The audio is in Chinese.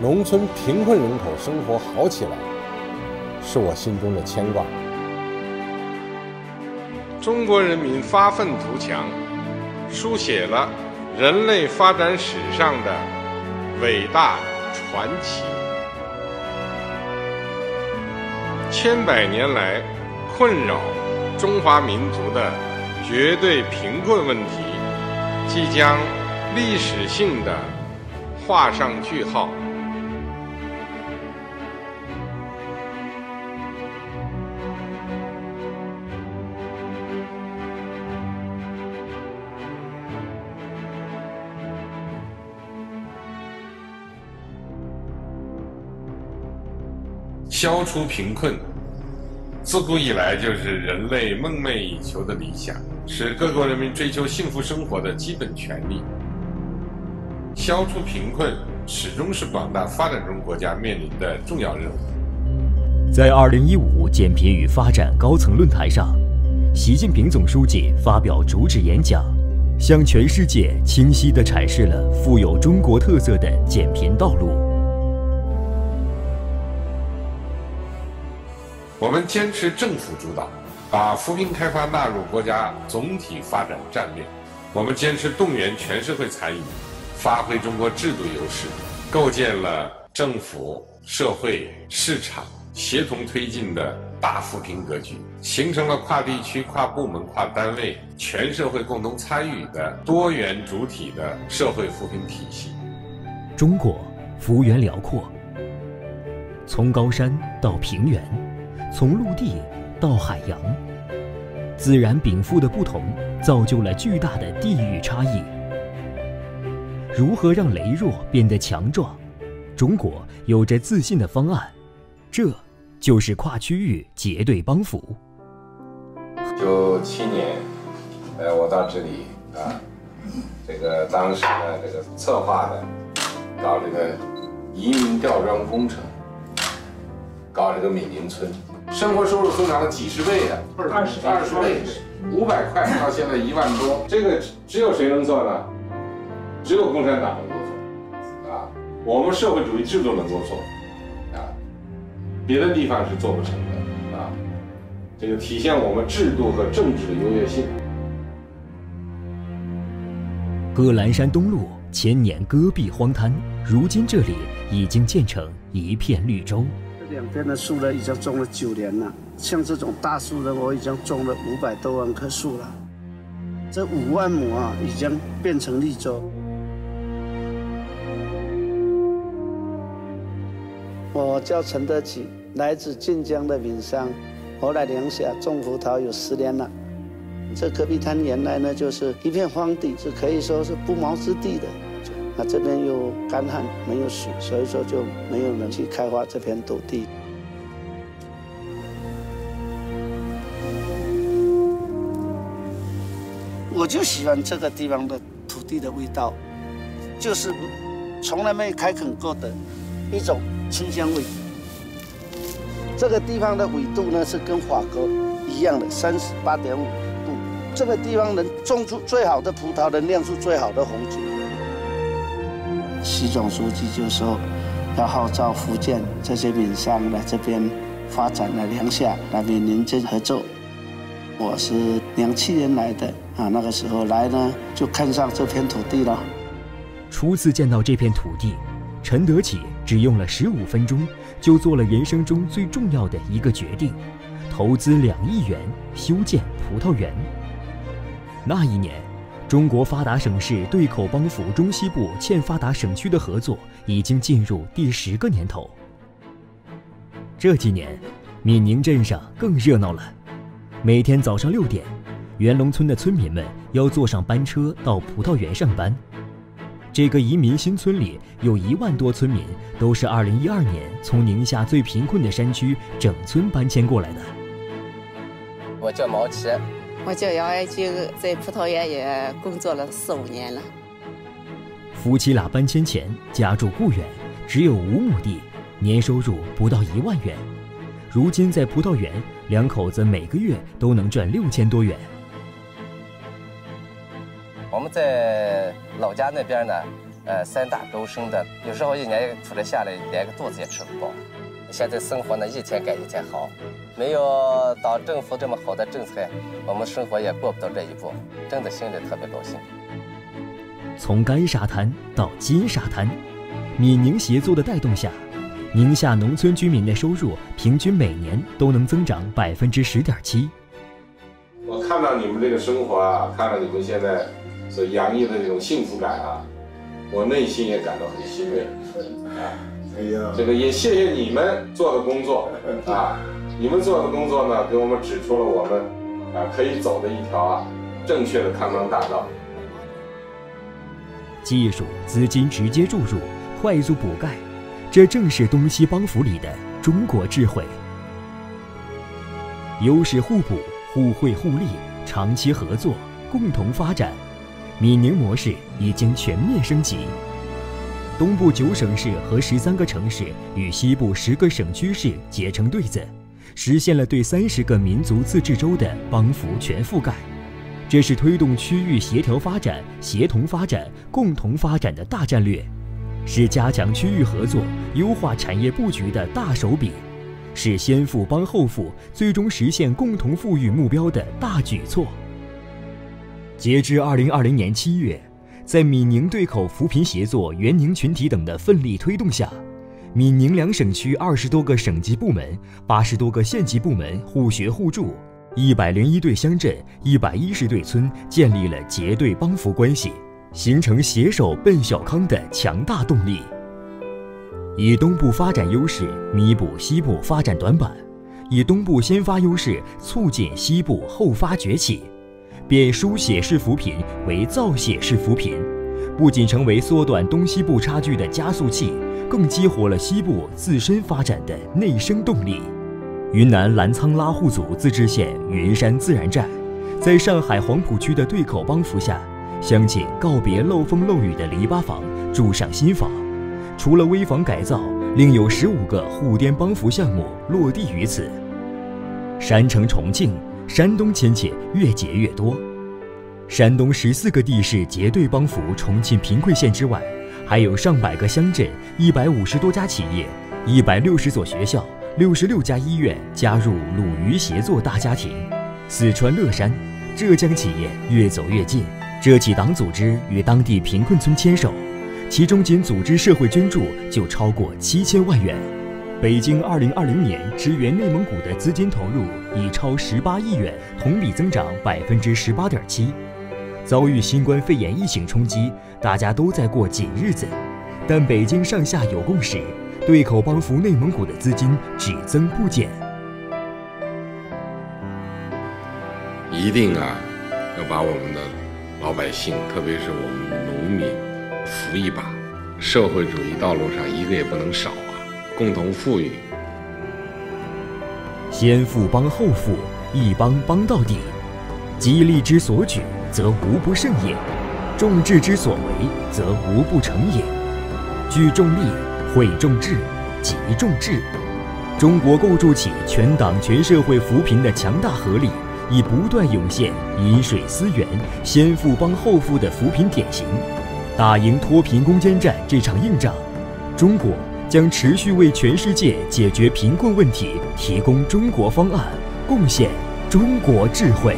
农村贫困人口生活好起来，是我心中的牵挂。中国人民发愤图强，书写了人类发展史上的伟大传奇。千百年来困扰中华民族的绝对贫困问题，即将历史性的画上句号。消除贫困，自古以来就是人类梦寐以求的理想，是各国人民追求幸福生活的基本权利。消除贫困始终是广大发展中国家面临的重要任务。在二零一五减贫与发展高层论坛上，习近平总书记发表主旨演讲，向全世界清晰地阐释了富有中国特色的减贫道路。我们坚持政府主导，把扶贫开发纳入国家总体发展战略。我们坚持动员全社会参与，发挥中国制度优势，构建了政府、社会、市场协同推进的大扶贫格局，形成了跨地区、跨部门、跨单位、全社会共同参与的多元主体的社会扶贫体系。中国幅员辽阔，从高山到平原。从陆地到海洋，自然禀赋的不同，造就了巨大的地域差异。如何让羸弱变得强壮？中国有着自信的方案，这就是跨区域结对帮扶。九七年，呃，我到这里啊，这个当时呢，这个策划的搞这个移民吊装工程，搞这个闽宁村。生活收入增长了几十倍呀，二十二十倍，五百块到现在一万多，这个只有谁能做呢？只有共产党能够做，啊，我们社会主义制度能够做，啊，别的地方是做不成的，啊，这个体现我们制度和政治的优越性。贺兰山东路千年戈壁荒滩，如今这里已经建成一片绿洲。两边的树呢，已经种了九年了。像这种大树呢，我已经种了五百多万棵树了。这五万亩啊，已经变成绿洲。我叫陈德启，来自晋江的闽商，我来宁夏种葡萄有十年了。这戈壁滩原来呢，就是一片荒地，是可以说是不毛之地的。那这边又干旱，没有水，所以说就没有人去开发这片土地。我就喜欢这个地方的土地的味道，就是从来没开垦过的一种清香味。这个地方的纬度呢是跟法国一样的三十八点五度，这个地方能种出最好的葡萄，能酿出最好的红酒。习总书记就说要号召福建这些闽商来这边发展来宁夏来闽宁这合作。我是两七年来的啊，那个时候来呢就看上这片土地了。初次见到这片土地，陈德启只用了十五分钟就做了人生中最重要的一个决定：投资两亿元修建葡萄园。那一年。中国发达省市对口帮扶中西部欠发达省区的合作已经进入第十个年头。这几年，闽宁镇上更热闹了。每天早上六点，元龙村的村民们要坐上班车到葡萄园上班。这个移民新村里有一万多村民都是2012年从宁夏最贫困的山区整村搬迁过来的。我叫毛奇。我叫杨爱军，在葡萄园也工作了四五年了。夫妻俩搬迁前家住不远，只有五亩地，年收入不到一万元。如今在葡萄园，两口子每个月都能赚六千多元。我们在老家那边呢，呃，三大沟生的，有时候一年出来下来，连个肚子也吃不饱。现在生活呢，一天改一天好，没有党政府这么好的政策，我们生活也过不到这一步，真的心里特别高兴。从干沙滩到金沙滩，闽宁协作的带动下，宁夏农村居民的收入平均每年都能增长百分之十点七。我看到你们这个生活啊，看到你们现在所洋溢的这种幸福感啊，我内心也感到很欣慰啊。哎呀，这个也谢谢你们做的工作啊，你们做的工作呢，给我们指出了我们啊可以走的一条啊正确的康庄大道。技术、资金直接注入，快速补钙，这正是东西帮扶里的中国智慧。优势互补、互惠互利、长期合作、共同发展，闽宁模式已经全面升级。东部九省市和十三个城市与西部十个省区市结成对子，实现了对三十个民族自治州的帮扶全覆盖。这是推动区域协调发展、协同发展、共同发展的大战略，是加强区域合作、优化产业布局的大手笔，是先富帮后富、最终实现共同富裕目标的大举措。截至二零二零年七月。在闽宁对口扶贫协作援宁群体等的奋力推动下，闽宁两省区二十多个省级部门、八十多个县级部门互学互助，一百零一对乡镇、一百一十对村建立了结对帮扶关系，形成携手奔小康的强大动力。以东部发展优势弥补西部发展短板，以东部先发优势促进西部后发崛起。变输血式扶贫为造血式扶贫，不仅成为缩短东西部差距的加速器，更激活了西部自身发展的内生动力。云南澜沧拉祜族自治县云山自然寨，在上海黄浦区的对口帮扶下，乡亲告别漏风漏雨的篱笆房，住上新房。除了危房改造，另有十五个护滇帮扶项目落地于此。山城重庆。山东亲戚越结越多，山东十四个地市结对帮扶重庆贫困县之外，还有上百个乡镇、一百五十多家企业、一百六十所学校、六十六家医院加入鲁渝协作大家庭。四川乐山、浙江企业越走越近，这起党组织与当地贫困村牵手，其中仅组织社会捐助就超过七千万元。北京二零二零年支援内蒙古的资金投入已超十八亿元，同比增长百分之十八点七。遭遇新冠肺炎疫情冲击，大家都在过紧日子，但北京上下有共识，对口帮扶内蒙古的资金只增不减。一定啊，要把我们的老百姓，特别是我们农民扶一把，社会主义道路上一个也不能少啊。共同富裕，先富帮后富，一帮帮到底。激励之所举，则无不胜也；众志之所为，则无不成也。聚众力，会众智，集众智。中国构筑起全党全社会扶贫的强大合力，已不断涌现饮水思源、先富帮后富的扶贫典型。打赢脱贫攻坚战这场硬仗，中国。将持续为全世界解决贫困问题提供中国方案，贡献中国智慧。